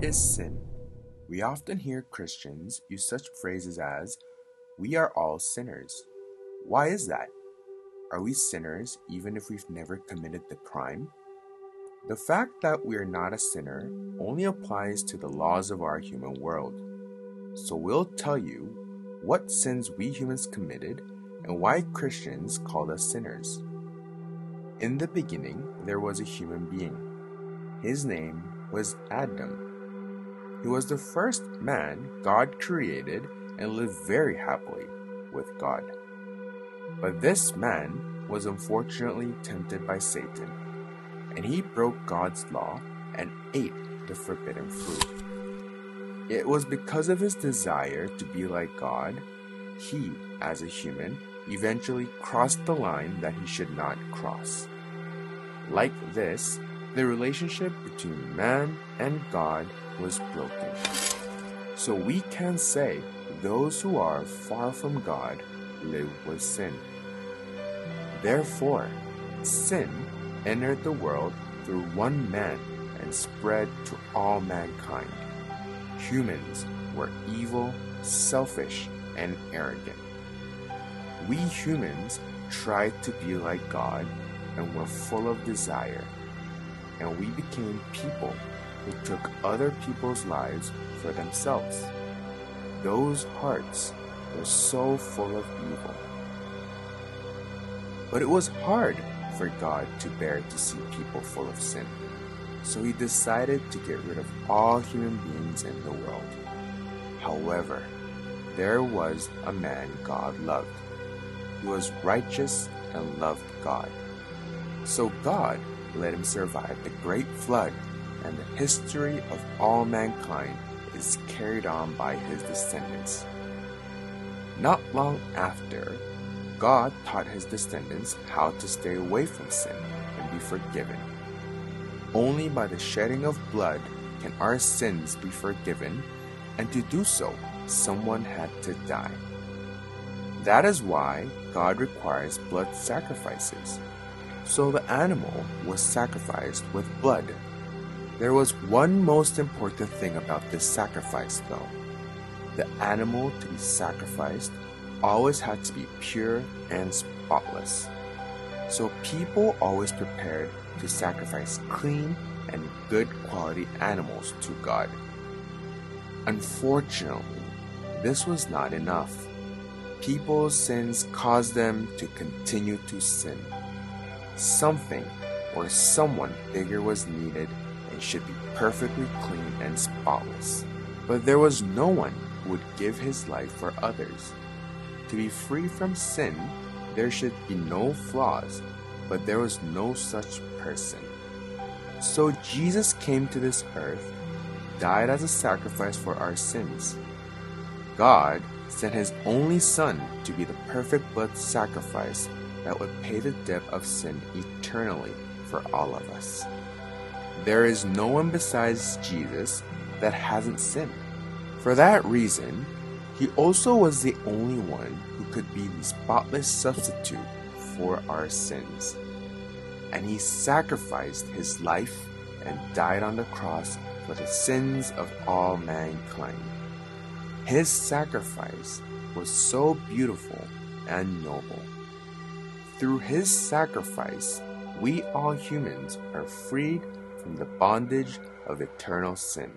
is sin? We often hear Christians use such phrases as, We are all sinners. Why is that? Are we sinners even if we've never committed the crime? The fact that we are not a sinner only applies to the laws of our human world. So we'll tell you what sins we humans committed and why Christians called us sinners. In the beginning, there was a human being. His name was Adam. He was the first man God created and lived very happily with God. But this man was unfortunately tempted by Satan, and he broke God's law and ate the forbidden fruit. It was because of his desire to be like God, he, as a human, eventually crossed the line that he should not cross. Like this, the relationship between man and God was broken. So we can say those who are far from God live with sin. Therefore, sin entered the world through one man and spread to all mankind. Humans were evil, selfish, and arrogant. We humans tried to be like God and were full of desire, and we became people who took other people's lives for themselves. Those hearts were so full of evil. But it was hard for God to bear to see people full of sin. So he decided to get rid of all human beings in the world. However, there was a man God loved. He was righteous and loved God. So God let him survive the great flood and the history of all mankind is carried on by his descendants. Not long after, God taught his descendants how to stay away from sin and be forgiven. Only by the shedding of blood can our sins be forgiven, and to do so, someone had to die. That is why God requires blood sacrifices. So the animal was sacrificed with blood. There was one most important thing about this sacrifice, though. The animal to be sacrificed always had to be pure and spotless. So people always prepared to sacrifice clean and good quality animals to God. Unfortunately, this was not enough. People's sins caused them to continue to sin. Something or someone bigger was needed should be perfectly clean and spotless. But there was no one who would give his life for others. To be free from sin, there should be no flaws, but there was no such person. So Jesus came to this earth, died as a sacrifice for our sins. God sent his only Son to be the perfect blood sacrifice that would pay the debt of sin eternally for all of us. There is no one besides Jesus that hasn't sinned. For that reason, he also was the only one who could be the spotless substitute for our sins. And he sacrificed his life and died on the cross for the sins of all mankind. His sacrifice was so beautiful and noble. Through his sacrifice, we all humans are freed from the bondage of eternal sin.